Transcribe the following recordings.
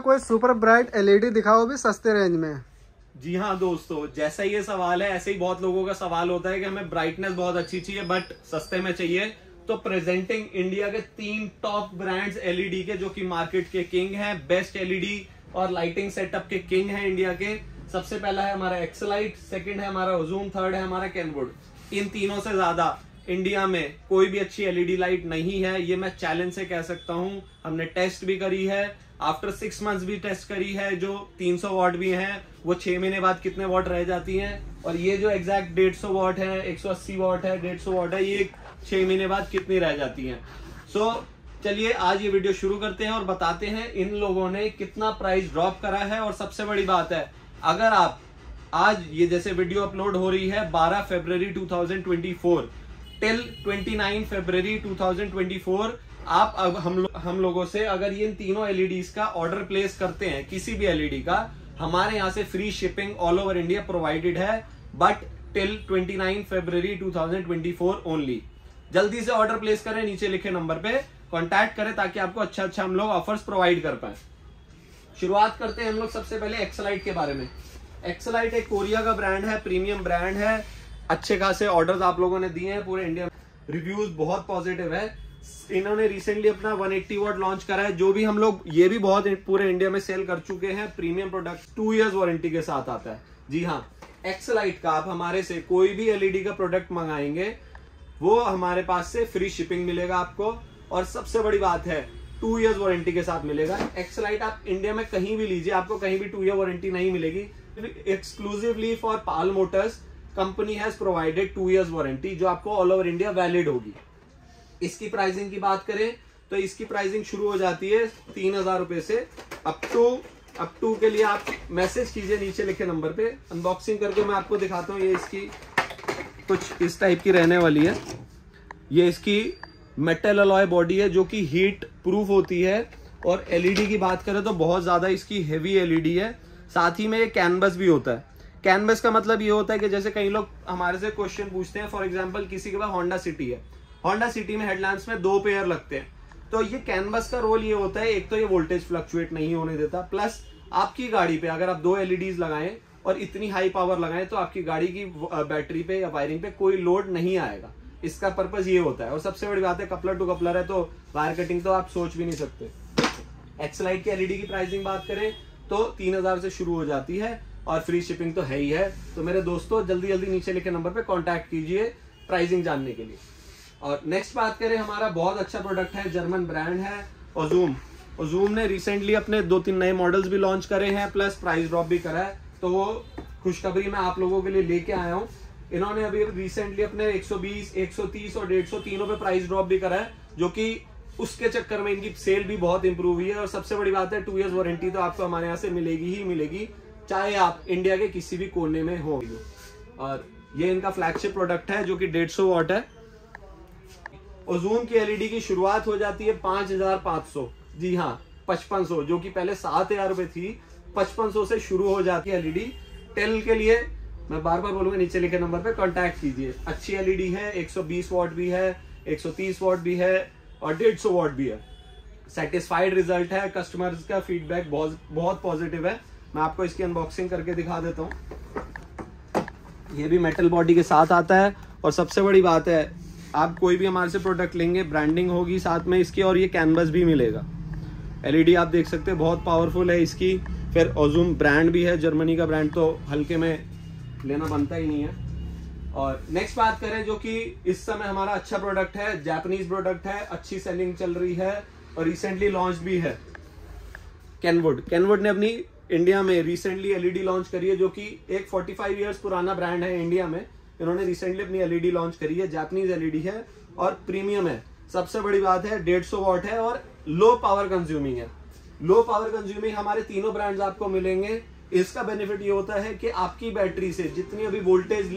कोई super bright LED दिखाओ भी सस्ते रेंज में। जी हाँ दोस्तों, जैसा ये सवाल है, ऐसे ही बहुत लोगों का सवाल होता है कि हमें ब्राइटनेस बहुत अच्छी चाहिए बट सस्ते में चाहिए। तो प्रेजेंटिंग इंडिया के तीन टॉप ब्रांड्स एलईडी के, जो कि मार्केट के किंग हैं बेस्ट एलईडी और लाइटिंग सेटअप के किंग हैं इंडिया के। सबसे पहला है हमारा एक्सलाइट सेकंड है हमारा ओजूम थर्ड है हमारा कैनवुड इन तीनों से ज़्यादा इंडिया में कोई भी अच्छी एलईडी लाइट नहीं है। ये मैं चैलेंज से कह सकता हूँ, हमने टेस्ट भी करी है। आफ्टर सिक्स मंथ्स भी टेस्ट करी है जो 300 वॉट भी हैं वो छह महीने बाद कितने वॉट रह जाती हैं? और ये जो एग्जैक्ट 150 वॉट है 180 वॉट है 150 वॉट है ये छह महीने बाद कितनी रह जाती हैं? सो so, चलिए आज ये वीडियो शुरू करते हैं और बताते हैं इन लोगों ने कितना प्राइस ड्रॉप करा है। और सबसे बड़ी बात है अगर आप आज ये जैसे वीडियो अपलोड हो रही है 12 फरवरी 2024 टिल 29 फरवरी 2024 आप अब हम लो, हम लोगों से अगर ये इन तीनों एलईडीज का ऑर्डर प्लेस करते हैं किसी भी एलईडी का हमारे यहाँ से free shipping all over India provided है बट टिल 29 फरवरी 2024 ओनली जल्दी से ऑर्डर प्लेस करें नीचे लिखे नंबर पे कांटेक्ट करें ताकि आपको अच्छा अच्छा हम लोग ऑफर्स प्रोवाइड कर पाए। शुरुआत करते हैं हम लोग सबसे पहले एक्सलाइट के बारे में। एक्सलाइट एक कोरिया का ब्रांड है प्रीमियम ब्रांड है। अच्छे खासे ऑर्डर्स आप लोगों ने दिए हैं पूरे इंडिया रिव्यूज़ बहुत पॉजिटिव है। इन्होंने रिसेंटली अपना 180 वॉट लॉन्च करा है, जो भी हम लोग, ये भी बहुत पूरे इंडिया में सेल कर चुके हैं premium product two years warranty के साथ आता है। जी हाँ एक्सलाइट का आप हमारे से कोई भी एलईडी का प्रोडक्ट मंगाएँगे, वो हमारे पास से फ्री शिपिंग मिलेगा आपको, और सबसे बड़ी बात है टू ईयर्स वारंटी के साथ मिलेगा। एक्सलाइट आप इंडिया में कहीं भी लीजिए, आपको कहीं भी टू ईयर वारंटी नहीं मिलेगी। Exclusively for Pal motors company has provided two years warranty जो आपको ऑल ओवर इंडिया वैलिड होगी। इसकी प्राइसिंग की बात करें तो इसकी प्राइसिंग शुरू हो जाती है तीन हज़ार रुपए से अप टू अप टू के लिए आप मैसेज कीजिए नीचे लिखे नंबर पे। अनबॉक्सिंग करके मैं आपको दिखाता हूँ, ये इसकी कुछ इस टाइप की रहने वाली है। ये इसकी मेटल अलॉय बॉडी है, जो कि हीट प्रूफ होती है। और एलईडी की बात करें तो बहुत ज़्यादा इसकी हेवी एलईडी है। साथ ही में ये कैनवस भी होता है। कैनवस का मतलब ये होता है कि जैसे कई लोग हमारे से क्वेश्चन पूछते हैं फॉर एग्ज़ाम्पल किसी के पास होंडा सिटी है। होंडा सिटी में हेडलैम्प्स में दो पेयर लगते हैं। तो ये कैनवस का रोल ये होता है, एक तो ये वोल्टेज फ्लक्चुएट नहीं होने देता प्लस आपकी गाड़ी पे अगर आप दो एलईडीज लगाएँ और इतनी हाई पावर लगाएँ तो आपकी गाड़ी की बैटरी पे या वायरिंग पे कोई लोड नहीं आएगा। इसका पर्पज ये होता है। और सबसे बड़ी बात है कपलर टू कपलर है तो वायर कटिंग तो आप सोच भी नहीं सकते। एक्सलाइट की एलईडी की प्राइसिंग बात करें तो तीन हज़ार से शुरू हो जाती है और फ्री शिपिंग तो है ही है। तो मेरे दोस्तों जल्दी जल्दी नीचे लिखे नंबर पे कांटेक्ट कीजिए प्राइसिंग जानने के लिए। और नेक्स्ट बात करें हमारा बहुत अच्छा प्रोडक्ट है जर्मन ब्रांड है ओजूम ओजूम ने रिसेंटली अपने दो तीन नए मॉडल्स भी लॉन्च करे हैं प्लस प्राइस ड्रॉप भी करा है। तो वो खुशखबरी मैं आप लोगों के लिए लेके आया हूँ। इन्होंने अभी रिसेंटली अपने 120, 130 और 150 तीनों पे प्राइस ड्रॉप भी करा है जो कि उसके चक्कर में इनकी सेल भी बहुत इंप्रूव हुई है। और सबसे बड़ी बात है टू इयर्स वारंटी तो आपको हमारे यहाँ से मिलेगी ही मिलेगी चाहे आप इंडिया के किसी भी कोने में हो। और ये इनका फ्लैगशिप प्रोडक्ट है जो कि डेढ़ सौ है। ओजूम की एलईडी की शुरुआत हो जाती है पाँच हज़ार पाँच सौ। जी हाँ पचपन सौ, जो कि पहले सात हज़ार रुपए थी। पचपन सौ से शुरू हो जाती है एलईडी। टेल के लिए, मैं बार बार बोलूँगा, नीचे लिखे नंबर पे कांटेक्ट कीजिए। अच्छी एलईडी है 120 वॉट भी है 130 वॉट भी है और 150 वॉट भी है। सेटिस्फाइड रिज़ल्ट है कस्टमर्स का फीडबैक बहुत बहुत पॉजिटिव है। मैं आपको इसकी अनबॉक्सिंग करके दिखा देता हूँ। ये भी मेटल बॉडी के साथ आता है और सबसे बड़ी बात है आप कोई भी हमारे से प्रोडक्ट लेंगे ब्रांडिंग होगी साथ में इसकी और ये कैनवस भी मिलेगा। एलईडी आप देख सकते हैं, बहुत पावरफुल है इसकी। फिर ओजूम ब्रांड भी है जर्मनी का ब्रांड तो हल्के में लेना बनता ही नहीं है। और नेक्स्ट बात करें जो कि इस समय हमारा अच्छा प्रोडक्ट है जापानीज प्रोडक्ट है, अच्छी सेलिंग चल रही है और रिसेंटली लॉन्च भी है। कैनवुड कैनवुड ने अपनी इंडिया में रिसेंटली एलईडी लॉन्च करी है जो कि एक 45 इयर्स पुराना ब्रांड है इंडिया में। इन्होंने रिसेंटली अपनी एलईडी लॉन्च करी है जापानीज एलईडी है और प्रीमियम है। सबसे बड़ी बात है, डेढ़ सौ वॉट है और लो पावर कंज्यूमिंग है। लो पावर कंज्यूमिंग हमारे तीनों ब्रांड्स आपको मिलेंगे। इसका बेनिफिट ये होता है कि आपकी बैटरी से जितनी अभी वोल्टेज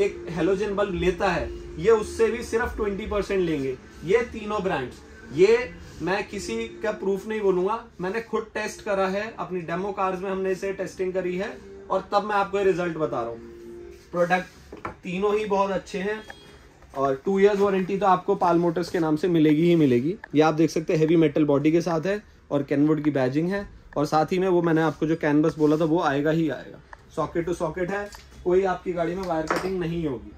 एक हेलोजन बल्ब लेता है, ये उससे भी सिर्फ़ ट्वेंटी परसेंट लेंगे। ये तीनों ब्रांड्स ये मैं किसी का प्रूफ नहीं बोलूँगा। मैंने खुद टेस्ट करा है, अपनी डेमो कार्स में हमने इसे टेस्टिंग करी है और तब मैं आपको रिज़ल्ट बता रहा हूँ। प्रोडक्ट तीनों ही बहुत अच्छे हैं और टू इयर्स वारंटी तो आपको पाल मोटर्स के नाम से मिलेगी ही मिलेगी। ये आप देख सकते हैं हेवी मेटल बॉडी के साथ है और कैनवुड की बैजिंग है और साथ ही में वो मैंने आपको जो कैनवस बोला था, वो आएगा ही आएगा। सॉकेट टू सॉकेट है, कोई आपकी गाड़ी में वायर कटिंग नहीं होगी।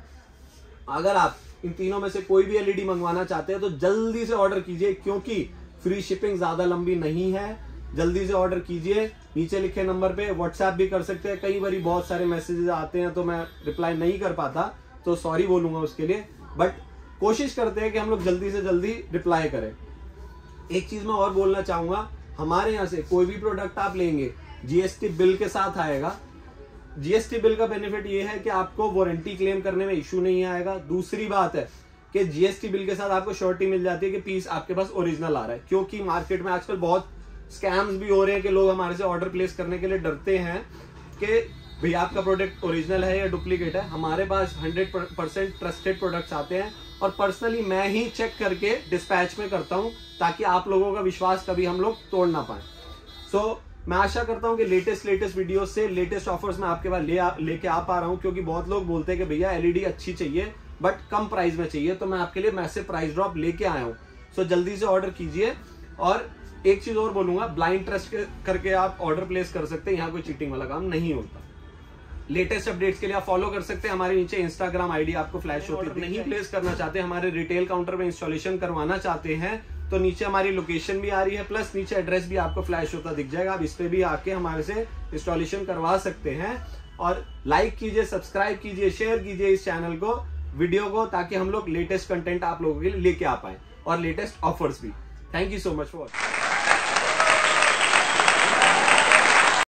अगर आप इन तीनों में से कोई भी एलईडी मंगवाना चाहते हैं तो जल्दी से ऑर्डर कीजिए, क्योंकि फ्री शिपिंग ज़्यादा लंबी नहीं है। जल्दी से ऑर्डर कीजिए। नीचे लिखे नंबर पे व्हाट्सएप भी कर सकते हैं। कई बार बहुत सारे मैसेजेस आते हैं तो मैं रिप्लाई नहीं कर पाता तो सॉरी बोलूँगा उसके लिए। बट कोशिश करते हैं कि हम लोग जल्दी से जल्दी रिप्लाई करें। एक चीज़ मैं और बोलना चाहूँगा, हमारे यहाँ से कोई भी प्रोडक्ट आप लेंगे जीएसटी बिल के साथ आएगा। जीएसटी बिल का बेनिफिट ये है कि आपको वारंटी क्लेम करने में इश्यू नहीं आएगा। दूसरी बात है कि जीएसटी बिल के साथ आपको श्योरिटी मिल जाती है कि पीस आपके पास ओरिजिनल आ रहा है, क्योंकि मार्केट में आजकल बहुत स्कैम्स भी हो रहे हैं कि लोग हमारे से ऑर्डर प्लेस करने के लिए डरते हैं कि भैया आपका प्रोडक्ट ओरिजिनल है या डुप्लीकेट है। हमारे पास 100 परसेंट ट्रस्टेड प्रोडक्ट्स आते हैं और पर्सनली मैं ही चेक करके डिस्पैच में करता हूँ ताकि आप लोगों का विश्वास कभी हम लोग तोड़ ना पाए। सो so, मैं आशा करता हूँ कि लेटेस्ट लेटेस्ट वीडियो से लेटेस्ट ऑफर्स मैं आपके पास ले लेके आ पा रहा हूँ क्योंकि बहुत लोग बोलते हैं कि भैया एलईडी अच्छी चाहिए बट कम प्राइस में चाहिए तो मैं आपके लिए मैसेज प्राइस ड्रॉप लेके आया हूँ। सो so, जल्दी से ऑर्डर कीजिए और एक चीज़ और बोलूँगा ब्लाइंड ट्रस्ट करके आप ऑर्डर प्लेस कर सकते हैं यहाँ कोई चीटिंग वाला काम नहीं होता। लेटेस्ट अपडेट्स के लिए आप फॉलो कर सकते हैं हमारे नीचे इंस्टाग्राम आईडी आपको फ्लैश होती है नहीं प्लेस करना चाहते हमारे रिटेल काउंटर में इंस्टॉलेशन करवाना चाहते हैं तो नीचे हमारी लोकेशन भी आ रही है प्लस नीचे एड्रेस भी आपको फ्लैश होता दिख जाएगा आप इस पर भी आके हमारे से इंस्टॉलेशन करवा सकते हैं। और लाइक कीजिए सब्सक्राइब कीजिए शेयर कीजिए इस चैनल को वीडियो को ताकि हम लोग लेटेस्ट कंटेंट आप लोगों के लिए लेके आ पाए और लेटेस्ट ऑफर्स भी। Thank you so much for